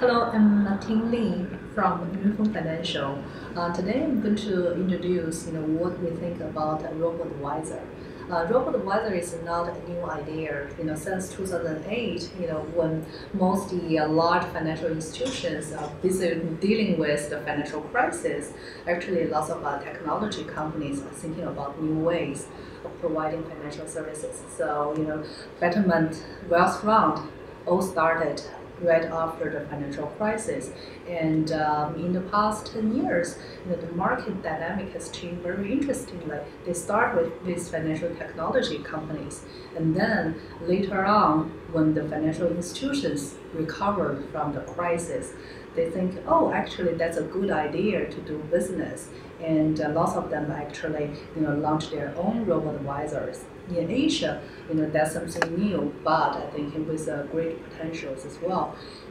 Hello, I'm Martin Li from Yunfeng Financial. Uh, today I'm going to introduce you know, what we think about a robo-advisor. Uh, robo-advisor is not a new idea. You know, since 2008, you know, when most the uh, large financial institutions are busy dealing with the financial crisis, actually lots of uh, technology companies are thinking about new ways of providing financial services. So, you know, Betterment, Wealthfront all started right after the financial crisis. And um, in the past 10 years, you know, the market dynamic has changed very interestingly. They start with these financial technology companies, and then later on, when the financial institutions recovered from the crisis, they think, oh, actually, that's a good idea to do business. And uh, lots of them actually, you know, launch their own robo advisors in Asia, you know, that's something new, but I think with uh, great potentials as well.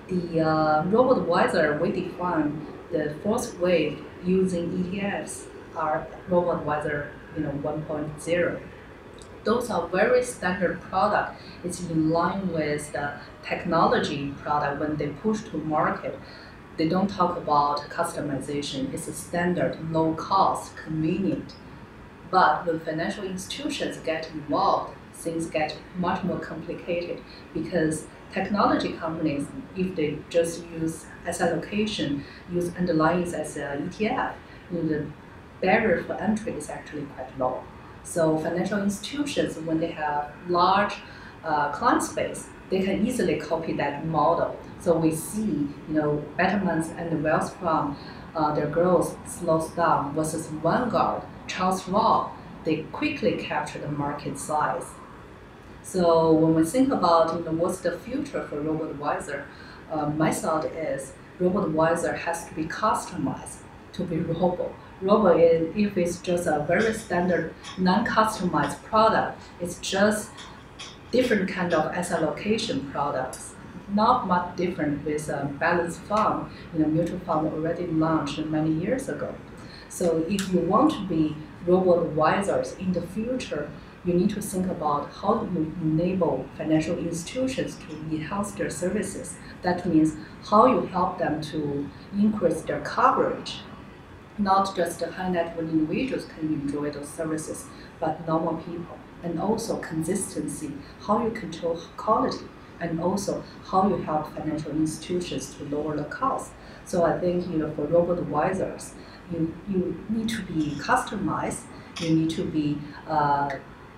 The uh, robo-advisor, we define the fourth wave using ETFs are robot advisor you know, 1.0. Those are very standard product. It's in line with the technology product when they push to market. They don't talk about customization. It's a standard, low cost, convenient but when financial institutions get involved, things get much more complicated because technology companies, if they just use asset allocation, use underlyings as an ETF, the barrier for entry is actually quite low. So financial institutions, when they have large uh, client space, they can easily copy that model. So we see, you know, Betterment's and the Wealthfront, uh, their growth slows down versus Vanguard Charles Schwab, they quickly capture the market size. So when we think about you know, what's the future for robo-advisor, uh, my thought is robo-advisor has to be customized to be robo. Robo is if it's just a very standard non-customized product, it's just different kind of asset allocation products. Not much different with a balanced fund, you know, mutual fund already launched many years ago. So if you want to be robo-advisors in the future, you need to think about how you enable financial institutions to enhance their services. That means how you help them to increase their coverage. Not just the high net worth individuals can enjoy those services, but normal people. And also consistency, how you control quality, and also how you help financial institutions to lower the cost. So I think you know for robot advisors, you, you need to be customized, you need to be uh,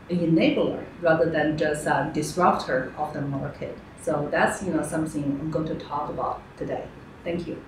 an enabler rather than just a disruptor of the market. So that's you know something I'm going to talk about today. Thank you.